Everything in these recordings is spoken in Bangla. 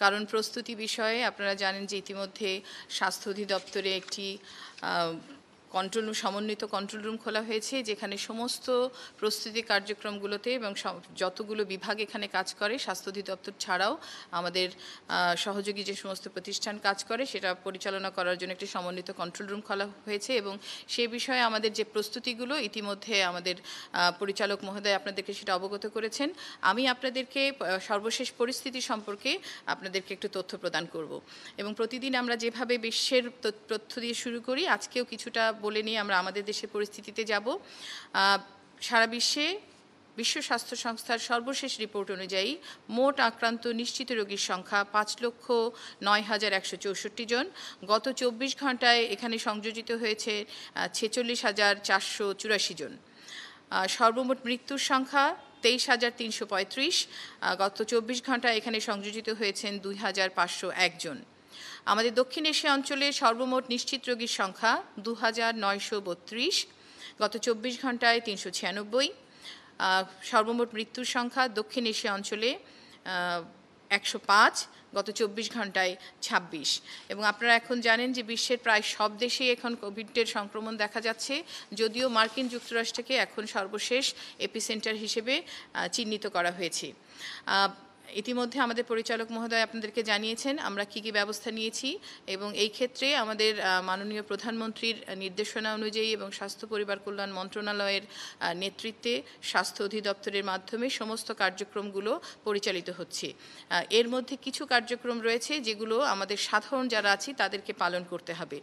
কারণ প্রস্তুতি বিষয়ে আপনারা জানেন যে ইতিমধ্যে স্বাস্থ্য অধিদপ্তরে একটি কন্ট্রোল রুম সমন্বিত কন্ট্রোল রুম খোলা হয়েছে, যেখানে সমস্ত প্রস্তুতি কার্যক্রমগুলোতে এবং যতগুলো বিভাগ এখানে কাজ করে, স্বাস্থ্য অধিদপ্তর ছাড়াও আমাদের সহযোগী যে সমস্ত প্রতিষ্ঠান কাজ করে, সেটা পরিচালনা করার জন্য একটি সমন্বিত কন্ট্রোল রুম খোলা হয়েছে এবং সে বিষয়ে আমাদের যে প্রস্তুতিগুলো ইতিমধ্যে আমাদের পরিচালক মহোদয় আপনাদেরকে সেটা অবগত করেছেন। আমি আপনাদেরকে সর্বশেষ পরিস্থিতি সম্পর্কে আপনাদেরকে একটু তথ্য প্রদান করব। এবং প্রতিদিন আমরা যেভাবে বিশ্বের তথ্য- দিয়ে শুরু করি, আজকেও কিছুটা বলে নিয়ে আমরা আমাদের দেশের পরিস্থিতিতে যাব। সারা বিশ্বে বিশ্ব স্বাস্থ্য সংস্থার সর্বশেষ রিপোর্ট অনুযায়ী মোট আক্রান্ত নিশ্চিত রোগীর সংখ্যা পাঁচ লক্ষ নয় হাজার একশো চৌষট্টি জন। গত চব্বিশ ঘন্টায় এখানে সংযোজিত হয়েছে ছেচল্লিশ হাজার চারশো চুরাশি জন। সর্বমোট মৃত্যুর সংখ্যা তেইশ হাজার তিনশো পঁয়ত্রিশ। গত চব্বিশ ঘন্টায় এখানে সংযোজিত হয়েছেন দুই হাজার পাঁচশো একজন আমাদের দক্ষিণ এশিয়া অঞ্চলে সর্বমোট নিশ্চিত রোগীর সংখ্যা দু হাজার নয়শো বত্রিশ, গত চব্বিশ ঘন্টায় তিনশো ছিয়ানব্বই। সর্বমোট মৃত্যুর সংখ্যা দক্ষিণ এশিয়া অঞ্চলে একশো পাঁচ, গত চব্বিশ ঘন্টায় ছাব্বিশ। এবং আপনারা এখন জানেন যে বিশ্বের প্রায় সব দেশেই এখন কোভিডের সংক্রমণ দেখা যাচ্ছে, যদিও মার্কিন যুক্তরাষ্ট্রকে এখন সর্বশেষ এপিসেন্টার হিসেবে চিহ্নিত করা হয়েছে। ইতিমধ্যে আমাদের পরিচালক মহোদয় আপনাদেরকে জানিয়েছেন, আমরা কী কী ব্যবস্থা নিয়েছি এবং এই ক্ষেত্রে আমাদের মাননীয় প্রধানমন্ত্রীর নির্দেশনা অনুযায়ী এবং স্বাস্থ্য পরিবার কল্যাণ মন্ত্রণালয়ের নেতৃত্বে স্বাস্থ্য অধিদপ্তরের মাধ্যমে সমস্ত কার্যক্রমগুলো পরিচালিত হচ্ছে। এর মধ্যে কিছু কার্যক্রম রয়েছে যেগুলো আমাদের সাধারণ যারা আছি তাদেরকে পালন করতে হবে।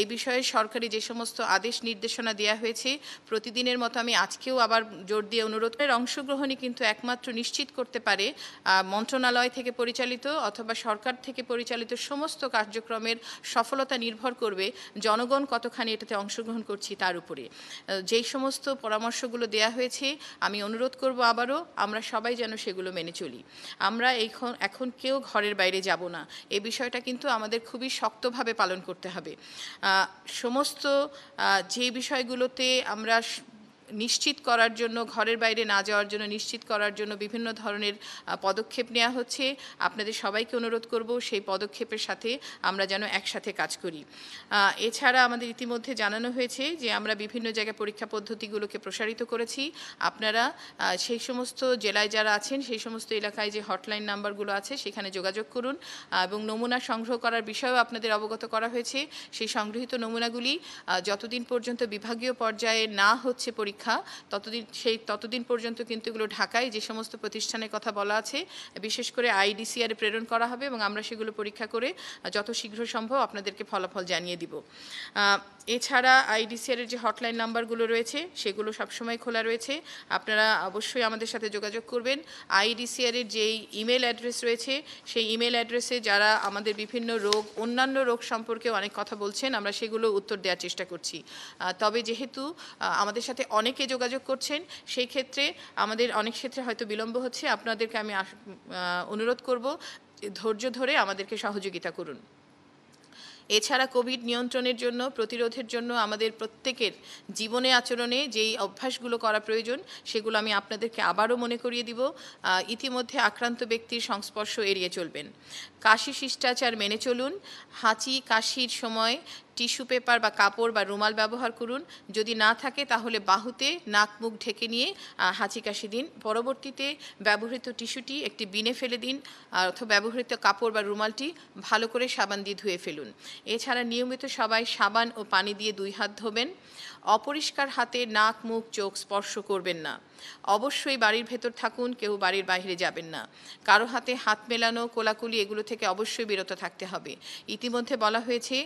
এই বিষয়ে সরকারি যে সমস্ত আদেশ নির্দেশনা দেওয়া হয়েছে, প্রতিদিনের মতো আমি আজকেও আবার জোর দিয়ে অনুরোধ এর অংশগ্রহণই কিন্তু একমাত্র নিশ্চিত করতে পারে মন্ত্রণালয় থেকে পরিচালিত অথবা সরকার থেকে পরিচালিত সমস্ত কার্যক্রমের সফলতা নির্ভর করবে জনগণ কতখানি এটাতে অংশগ্রহণ করছি তার উপরে। যেই সমস্ত পরামর্শগুলো দেয়া হয়েছে, আমি অনুরোধ করব আবারও, আমরা সবাই যেন সেগুলো মেনে চলি। আমরা এখন এখন কেউ ঘরের বাইরে যাব না। এ বিষয়টা কিন্তু আমাদের খুবই শক্তভাবে পালন করতে হবে। সমস্ত যে বিষয়গুলোতে আমরা নিশ্চিত করার জন্য, ঘরের বাইরে না যাওয়ার জন্য নিশ্চিত করার জন্য বিভিন্ন ধরনের পদক্ষেপ নেওয়া হচ্ছে। আপনাদের সবাইকে অনুরোধ করব সেই পদক্ষেপের সাথে আমরা যেন একসাথে কাজ করি। এছাড়া আমাদের ইতিমধ্যে জানানো হয়েছে যে আমরা বিভিন্ন জায়গায় পরীক্ষা পদ্ধতিগুলোকে প্রসারিত করেছি। আপনারা সেই সমস্ত জেলায় যারা আছেন, সেই সমস্ত এলাকায় যে হটলাইন নাম্বারগুলো আছে, সেখানে যোগাযোগ করুন। এবং নমুনা সংগ্রহ করার বিষয়েও আপনাদের অবগত করা হয়েছে। সেই সংগৃহীত নমুনাগুলি যতদিন পর্যন্ত বিভাগীয় পর্যায়ে না হচ্ছে পরীক্ষা ততদিন, সেই ততদিন পর্যন্ত কিন্তু এগুলো ঢাকায় যে সমস্ত প্রতিষ্ঠানের কথা বলা আছে, বিশেষ করে আইডিসিআরে প্রেরণ করা হবে এবং আমরা সেগুলো পরীক্ষা করে যত শীঘ্র সম্ভব আপনাদেরকে ফলাফল জানিয়ে দিব। এছাড়া আইডিসিআর এর যে হটলাইন নাম্বারগুলো রয়েছে, সেগুলো সবসময় খোলা রয়েছে। আপনারা অবশ্যই আমাদের সাথে যোগাযোগ করবেন। আইডিসিআর এর যেই ইমেল অ্যাড্রেস রয়েছে, সেই ইমেল অ্যাড্রেসে যারা আমাদের বিভিন্ন রোগ, অন্যান্য রোগ সম্পর্কে অনেক কথা বলছেন, আমরা সেগুলো উত্তর দেওয়ার চেষ্টা করছি। তবে যেহেতু আমাদের সাথে অনেকে যোগাযোগ করছেন, সেই ক্ষেত্রে আমাদের অনেক ক্ষেত্রে হয়তো বিলম্ব হচ্ছে। আপনাদেরকে আমি অনুরোধ করব, ধৈর্য ধরে আমাদেরকে সহযোগিতা করুন। এছাড়া কোভিড নিয়ন্ত্রণের জন্য, প্রতিরোধের জন্য আমাদের প্রত্যেকের জীবনে আচরণে যেই অভ্যাসগুলো করা প্রয়োজন, সেগুলো আমি আপনাদেরকে আবারও মনে করিয়ে দিব। ইতিমধ্যে আক্রান্ত ব্যক্তির সংস্পর্শ এড়িয়ে চলবেন। কাশি শিষ্টাচার মেনে চলুন। হাঁচি কাশির সময় টিস্যু পেপার বা কাপড় বা রুমাল ব্যবহার করুন। যদি না থাকে, তাহলে বাহুতে নাক মুখ ঢেকে নিয়ে হাঁচি কাশি দিন। পরবর্তীতে ব্যবহৃত টিস্যুটি একটি বিনে ফেলে দিন অথবা ব্যবহৃত কাপড় বা রুমালটি ভালো করে সাবান দিয়ে ধুয়ে ফেলুন। এছাড়া নিয়মিত সবাই সাবান ও পানি দিয়ে দুই হাত ধোবেন। অপরিষ্কার হাতে নাক, মুখ, চোখ স্পর্শ করবেন না। অবশ্যই বাড়ির ভেতর থাকুন, কেউ বাড়ির বাইরে যাবেন না। কারও হাতে হাত মেলানো, কোলাকুলি এগুলো থেকে অবশ্যই বিরত থাকতে হবে। ইতিমধ্যে বলা হয়েছে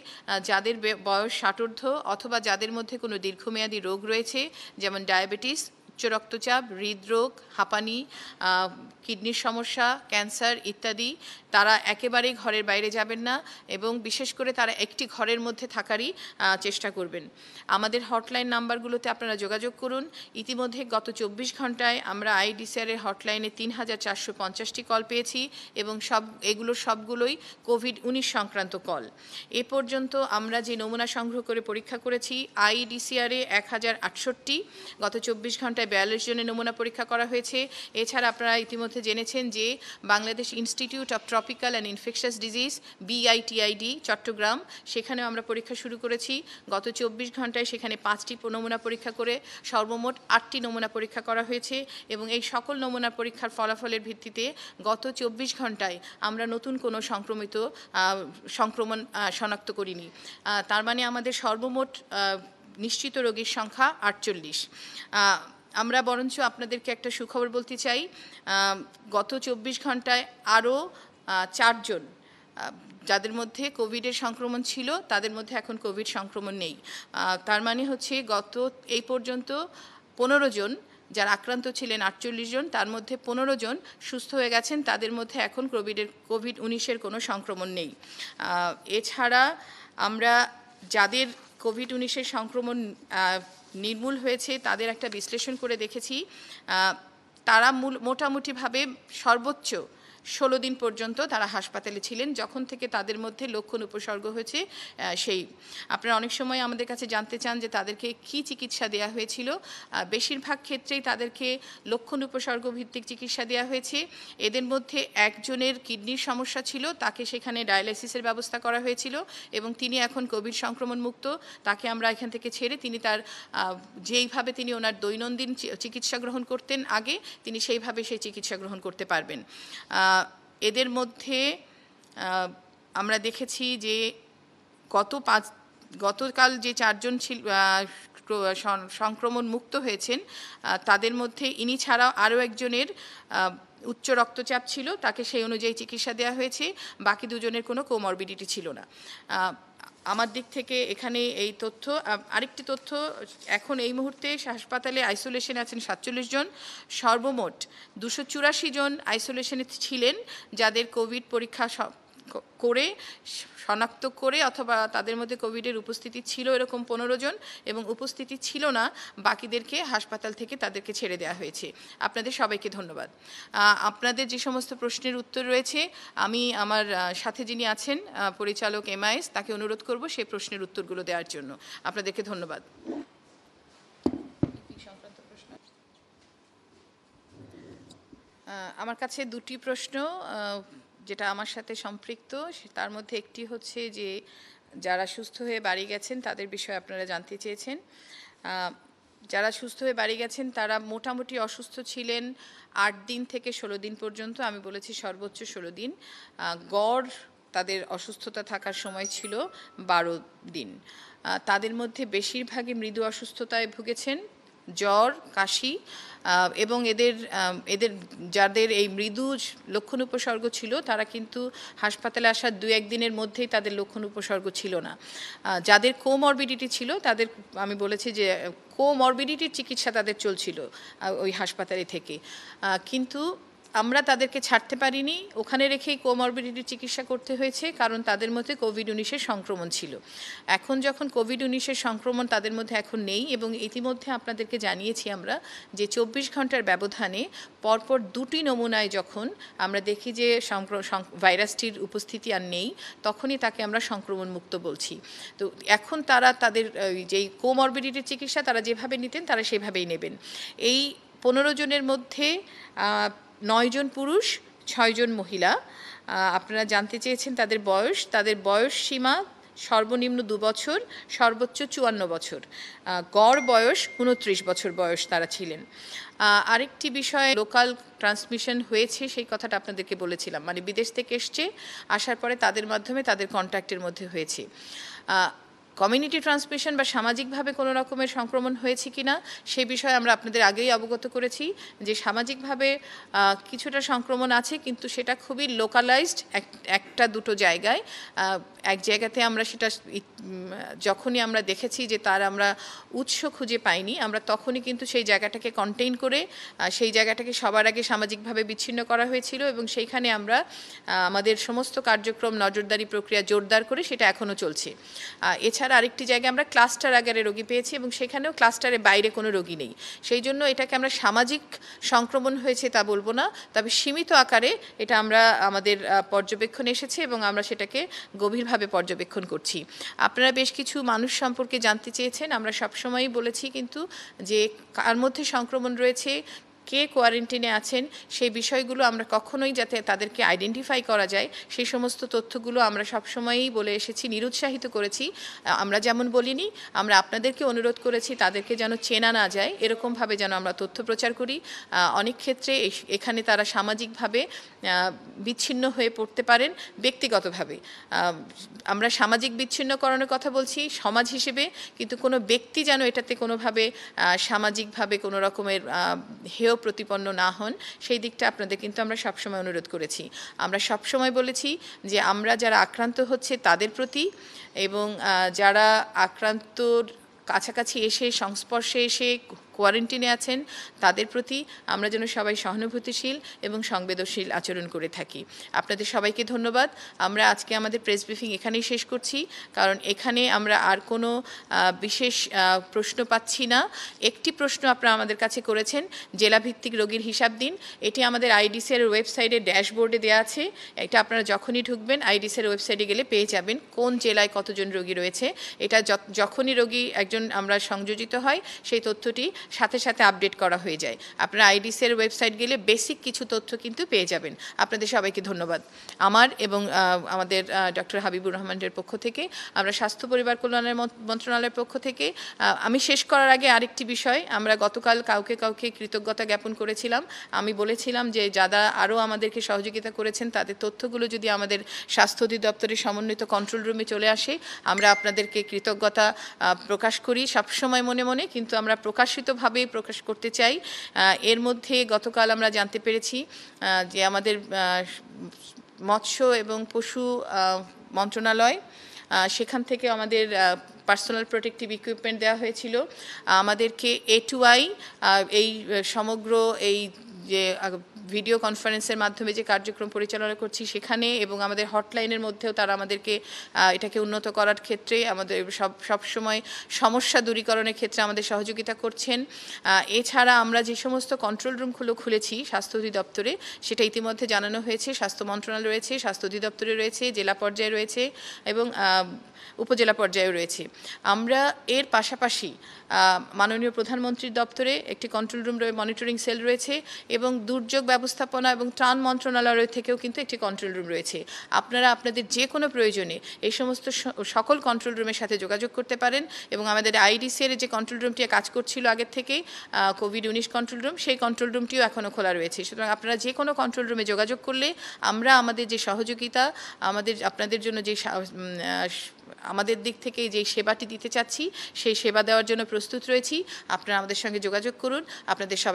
যাদের বয়স ষাটোর্ধ অথবা যাদের মধ্যে কোনো দীর্ঘমেয়াদী রোগ রয়েছে, যেমন ডায়াবেটিস উচ্চ রক্তচাপ, হৃদরোগ, হাঁপানি কিডনির সমস্যা, ক্যান্সার ইত্যাদি। তারা একেবারেই ঘরের বাইরে যাবেন না এবং বিশেষ করে তারা একটি ঘরের মধ্যে থাকারই চেষ্টা করবেন। আমাদের হটলাইন নাম্বারগুলোতে আপনারা যোগাযোগ করুন। ইতিমধ্যে গত চব্বিশ ঘন্টায় আমরা আইডিসিআরের হটলাইনে তিন হাজার চারশো পঞ্চাশটি কল পেয়েছি এবং সব, এগুলো সবগুলোই কোভিড উনিশ সংক্রান্ত কল। এ পর্যন্ত আমরা যে নমুনা সংগ্রহ করে পরীক্ষা করেছি আইডিসিআরে এক হাজার আটষট্টি। গত চব্বিশ ঘন্টায় ঘন্টায় বিয়াল্লিশ জনের নমুনা পরীক্ষা করা হয়েছে। এছাড়া আপনারা ইতিমধ্যে জেনেছেন যে Bangladesh Institute of Tropical and Infectious Disease BITID Chittagong, সেখানেও আমরা পরীক্ষা শুরু করেছি। গত চব্বিশ ঘন্টায় সেখানে পাঁচটি নমুনা পরীক্ষা করে সর্বমোট আটটি নমুনা পরীক্ষা করা হয়েছে এবং এই সকল নমুনা পরীক্ষার ফলাফলের ভিত্তিতে গত চব্বিশ ঘন্টায় আমরা নতুন কোনো সংক্রমিত সংক্রমণ শনাক্ত করিনি। তার মানে আমাদের সর্বমোট নিশ্চিত রোগীর সংখ্যা আটচল্লিশ। আমরা বরঞ্চ আপনাদেরকে একটা সুখবর বলতে চাই। গত চব্বিশ ঘন্টায় আরও চারজন যাদের মধ্যে কোভিডের সংক্রমণ ছিল, তাদের মধ্যে এখন কোভিড সংক্রমণ নেই। তার মানে হচ্ছে গত এই পর্যন্ত পনেরো জন, যারা আক্রান্ত ছিলেন আটচল্লিশ জন, তার মধ্যে পনেরো জন সুস্থ হয়ে গেছেন, তাদের মধ্যে এখন কোভিডের, কোভিড উনিশের কোনো সংক্রমণ নেই। এছাড়া আমরা যাদের কোভিড উনিশের সংক্রমণ নির্মূল হয়েছে তাদের একটা বিশ্লেষণ করে দেখেছি। তারা মোটামুটিভাবে সর্বোচ্চ ষোলো দিন পর্যন্ত তারা হাসপাতালে ছিলেন, যখন থেকে তাদের মধ্যে লক্ষণ উপসর্গ হয়েছে সেই। আপনারা অনেক সময় আমাদের কাছে জানতে চান যে তাদেরকে কি চিকিৎসা দেওয়া হয়েছিল। বেশিরভাগ ক্ষেত্রেই তাদেরকে লক্ষণ উপসর্গ ভিত্তিক চিকিৎসা দেওয়া হয়েছে। এদের মধ্যে একজনের কিডনির সমস্যা ছিল, তাকে সেখানে ডায়ালাইসিসের ব্যবস্থা করা হয়েছিল এবং তিনি এখন কোভিড সংক্রমণ মুক্ত তাকে আমরা এখান থেকে ছেড়ে তিনি তার যেইভাবে তিনি ওনার দৈনন্দিন চিকিৎসা গ্রহণ করতেন আগে, তিনি সেইভাবে সেই চিকিৎসা গ্রহণ করতে পারবেন। এদের মধ্যে আমরা দেখেছি যে গত পাঁচ, গতকাল যে চারজন ছিল সংক্রমণ মুক্ত হয়েছেন তাদের মধ্যে ইনি ছাড়াও আরও একজনের উচ্চ রক্তচাপ ছিল, তাকে সেই অনুযায়ী চিকিৎসা দেওয়া হয়েছে, বাকি দুজনের কোনো কোমরবিডিটি ছিল না। আমার দিক থেকে এখানে এই তথ্য আরেকটি তথ্য, এখন এই মুহূর্তে হাসপাতালে আইসোলেশনে আছেন সাতচল্লিশ জন, সর্বমোট দুশো জন আইসোলেশনে ছিলেন, যাদের কোভিড পরীক্ষা করে শনাক্ত করে অথবা তাদের মধ্যে কোভিডের উপস্থিতি ছিল এরকম পনেরো জন এবং উপস্থিতি ছিল না, বাকিদেরকে হাসপাতাল থেকে তাদেরকে ছেড়ে দেওয়া হয়েছে। আপনাদের সবাইকে ধন্যবাদ। আপনাদের যে সমস্ত প্রশ্নের উত্তর রয়েছে, আমি আমার সাথে যিনি আছেন পরিচালক এমআইএস, তাকে অনুরোধ করব সেই প্রশ্নের উত্তরগুলো দেওয়ার জন্য। আপনাদেরকে ধন্যবাদ। আমার কাছে দুটি প্রশ্ন যেটা আমার সাথে সম্পৃক্ত তার মধ্যে একটি হচ্ছে যে, যারা সুস্থ হয়ে বাড়ি গেছেন, তাদের বিষয়ে আপনারা জানতে চেয়েছেন। যারা সুস্থ হয়ে বাড়ি গেছেন, তারা মোটামুটি অসুস্থ ছিলেন আট দিন থেকে ষোলো দিন পর্যন্ত, আমি বলেছি সর্বোচ্চ ষোলো দিন। গড় তাদের অসুস্থতা থাকার সময় ছিল বারো দিন। তাদের মধ্যে বেশিরভাগই মৃদু অসুস্থতায় ভুগেছেন। জ্বর, কাশি এবং এদের এদের যাদের এই মৃদু লক্ষণ উপসর্গ ছিল, তারা কিন্তু হাসপাতালে আসার দু একদিনের মধ্যেই তাদের লক্ষণ উপসর্গ ছিল না। যাদের কোমরবিডিটি ছিল, তাদের, আমি বলেছি যে কোমরবিডিটির চিকিৎসা তাদের চলছিল ওই হাসপাতালে থেকে। কিন্তু আমরা তাদেরকে ছাড়তে পারিনি। ওখানে রেখেই কোমরবিডিটির চিকিৎসা করতে হয়েছে, কারণ তাদের মধ্যে কোভিড উনিশের সংক্রমণ ছিল। এখন যখন কোভিড উনিশের সংক্রমণ তাদের মধ্যে এখন নেই এবং ইতিমধ্যে আপনাদেরকে জানিয়েছি আমরা যে চব্বিশ ঘণ্টার ব্যবধানে পরপর দুটি নমুনায় যখন আমরা দেখি যে ভাইরাসটির উপস্থিতি আর নেই, তখনই তাকে আমরা সংক্রমণ মুক্ত বলছি। তো এখন তারা তাদের যেই কোমরবিডিটির চিকিৎসা তারা যেভাবে নিতেন তারা সেভাবেই নেবেন। এই পনেরো জনের মধ্যে নয়জন পুরুষ ছয়জন মহিলা। আপনারা জানতে চেয়েছেন তাদের বয়স। তাদের বয়স সীমা সর্বনিম্ন দু বছর, সর্বোচ্চ চুয়ান্ন বছর। গড় বয়স উনত্রিশ বছর বয়স তারা ছিলেন। আরেকটি বিষয় লোকাল ট্রান্সমিশন হয়েছে, সেই কথাটা আপনাদেরকে বলেছিলাম। মানে বিদেশ থেকে এসছে, আসার পরে তাদের মাধ্যমে তাদের কন্ট্যাক্টের মধ্যে হয়েছে। কমিউনিটি ট্রান্সমিশন বা সামাজিকভাবে কোনো রকমের সংক্রমণ হয়েছে কি না সে বিষয়ে আমরা আপনাদের আগেই অবগত করেছি যে সামাজিকভাবে কিছুটা সংক্রমণ আছে কিন্তু সেটা খুবই লোকালাইজড একটা দুটো জায়গায়। এক জায়গাতে আমরা সেটা যখনই আমরা দেখেছি যে তার আমরা উৎস খুঁজে পাইনি, আমরা তখনই কিন্তু সেই জায়গাটাকে কন্টেইন করে সেই জায়গাটাকে সবার আগে সামাজিকভাবে বিচ্ছিন্ন করা হয়েছিল এবং সেইখানে আমরা আমাদের সমস্ত কার্যক্রম নজরদারি প্রক্রিয়া জোরদার করে সেটা এখনও চলছে। এছাড়া এছাড়া আরেকটি জায়গায় আমরা ক্লাস্টার আকারে রোগী পেয়েছি এবং সেখানেও ক্লাস্টারের বাইরে কোনো রোগী নেই। সেই জন্য এটাকে আমরা সামাজিক সংক্রমণ হয়েছে তা বলব না, তবে সীমিত আকারে এটা আমরা আমাদের পর্যবেক্ষণে এসেছে এবং আমরা সেটাকে গভীরভাবে পর্যবেক্ষণ করছি। আপনারা বেশ কিছু মানুষ সম্পর্কে জানতে চেয়েছেন, আমরা সবসময়ই বলেছি কিন্তু যে কার মধ্যে সংক্রমণ রয়েছে কে কোয়ারেন্টিনে আছেন সেই বিষয়গুলো আমরা কখনোই যাতে তাদেরকে আইডেন্টিফাই করা যায় সেই সমস্ত তথ্যগুলো আমরা সবসময়ই বলে এসেছি নিরুৎসাহিত করেছি। আমরা যেমন বলিনি আমরা আপনাদেরকে অনুরোধ করেছি তাদেরকে যেন চেনা না যায় এরকমভাবে যেন আমরা তথ্য প্রচার করি। অনেক ক্ষেত্রে এখানে তারা সামাজিকভাবে বিচ্ছিন্ন হয়ে পড়তে পারেন ব্যক্তিগতভাবে। আমরা সামাজিক বিচ্ছিন্নকরণের কথা বলছি সমাজ হিসেবে কিন্তু কোনো ব্যক্তি যেন এটাতে কোনোভাবে সামাজিকভাবে কোনো রকমের আহ, হেয় প্রতিপন্ন না হন, সেই দিকটা আপনাদের কিন্তু আমরা সবসময় অনুরোধ করেছি। আমরা সবসময় বলেছি যে আমরা যারা আক্রান্ত হচ্ছে তাদের প্রতি এবং যারা আক্রান্তর কাছাকাছি এসে সংস্পর্শে এসে কোয়ারেন্টিনে আছেন, তাদের প্রতি আমরা যেন সবাই সহানুভূতিশীল এবং সংবেদনশীল আচরণ করে থাকি। আপনাদের সবাইকে ধন্যবাদ। আমরা আজকে আমাদের প্রেস ব্রিফিং এখানেই শেষ করছি, কারণ এখানে আমরা আর কোনো বিশেষ প্রশ্ন পাচ্ছি না। একটি প্রশ্ন আপনারা আমাদের কাছে করেছেন, জেলাভিত্তিক রোগীর হিসাব দিন। এটি আমাদের আইডিসির ওয়েবসাইটে ড্যাশবোর্ডে দেওয়া আছে। এটা আপনারা যখনই ঢুকবেন আইডিসির ওয়েবসাইটে গেলে পেয়ে যাবেন কোন জেলায় কতজন রোগী রয়েছে। এটা যখনই রোগী একজন আমরা সংযোজিত হয়, সেই তথ্যটি সাথে সাথে আপডেট করা হয়ে যায়। আপনারা আইডিসির ওয়েবসাইট গেলে বেসিক কিছু তথ্য কিন্তু পেয়ে যাবেন। আপনাদের সবাইকে ধন্যবাদ। আমার এবং আমাদের ডক্টর হাবিবুর রহমানের পক্ষ থেকে, আমরা স্বাস্থ্য পরিবার কল্যাণের মন- মন্ত্রণালয়ের পক্ষ থেকে আমি শেষ করার আগে আরেকটি বিষয়, আমরা গতকাল কাউকে কাউকে কৃতজ্ঞতা জ্ঞাপন করেছিলাম। আমি বলেছিলাম যে, যারা আরও আমাদেরকে সহযোগিতা করেছেন, তাদের তথ্যগুলো যদি আমাদের স্বাস্থ্য অধিদপ্তরের সমন্বিত কন্ট্রোল রুমে চলে আসে, আমরা আপনাদেরকে কৃতজ্ঞতা প্রকাশ করি সবসময় মনে মনে, কিন্তু আমরা প্রকাশিতভাবেই প্রকাশ করতে চাই। এর মধ্যে গতকাল আমরা জানতে পেরেছি যে আমাদের মৎস্য এবং পশু মন্ত্রণালয় সেখান থেকে আমাদের পার্সোনাল প্রোটেক্টিভ ইকুইপমেন্ট দেওয়া হয়েছিল। আমাদেরকে এ টু আই এই সমগ্র এই যে ভিডিও কনফারেন্সের মাধ্যমে যে কার্যক্রম পরিচালনা করছি সেখানে এবং আমাদের হটলাইনের মধ্যেও তারা আমাদেরকে এটাকে উন্নত করার ক্ষেত্রে আমাদের সব সবসময় সমস্যা দূরীকরণের ক্ষেত্রে আমাদের সহযোগিতা করছেন। এছাড়া আমরা যে সমস্ত কন্ট্রোল রুমগুলো খুলেছি স্বাস্থ্য অধিদপ্তরে, সেটা ইতিমধ্যে জানানো হয়েছে, স্বাস্থ্য মন্ত্রণালয় রয়েছে, স্বাস্থ্য অধিদপ্তরে রয়েছে, জেলা পর্যায়ে রয়েছে এবং উপজেলা পর্যায়েও রয়েছে। আমরা এর পাশাপাশি মাননীয় প্রধানমন্ত্রীর দপ্তরে একটি কন্ট্রোল রুম মনিটরিং সেল রয়েছে এবং দুর্যোগ ব্যবস্থাপনা এবং ত্রাণ মন্ত্রণালয় থেকেও কিন্তু একটি কন্ট্রোল রুম রয়েছে। আপনারা আপনাদের যে কোনো প্রয়োজনে এই সমস্ত সকল কন্ট্রোল রুমের সাথে যোগাযোগ করতে পারেন এবং আমাদের আইডিসিএর যে কন্ট্রোল রুমটি কাজ করছিল আগের থেকেই কোভিড উনিশ কন্ট্রোল রুম সেই কন্ট্রোল রুমটিও এখনও খোলা রয়েছে। সুতরাং আপনারা যে কোনো কন্ট্রোল রুমে যোগাযোগ করলে আমরা আমাদের যে সহযোগিতা, আমাদের আপনাদের জন্য যে আমাদের দিক থেকে যে সেবাটি দিতে চাচ্ছি, সেই সেবা দেওয়ার জন্য প্রস্তুত রয়েছি। আপনারা আমাদের সঙ্গে যোগাযোগ করুন। আপনাদের সবাই